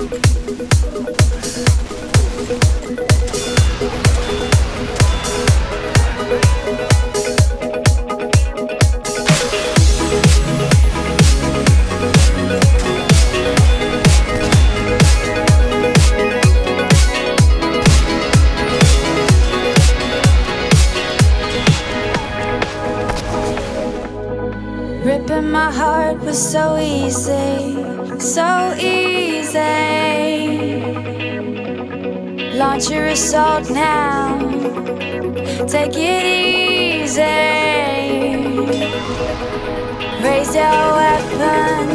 Ripping my heart was so easy, so easy. Launch your assault now, take it easy. Raise your weapon,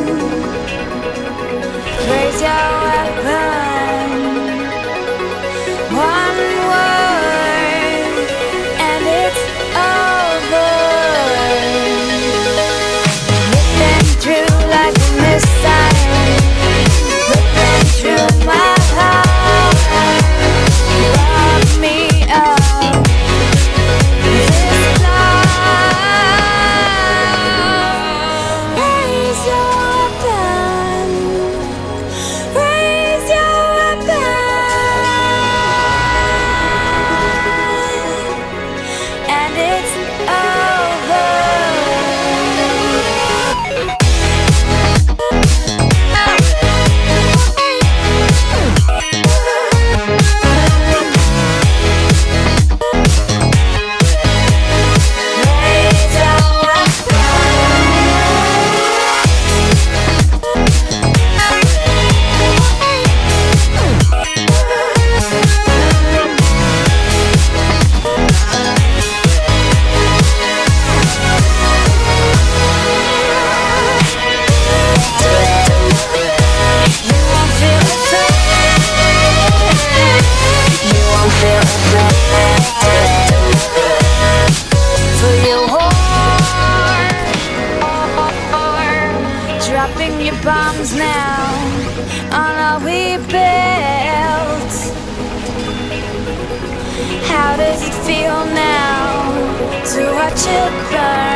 your bombs now on all we built. How does it feel now to watch it burn?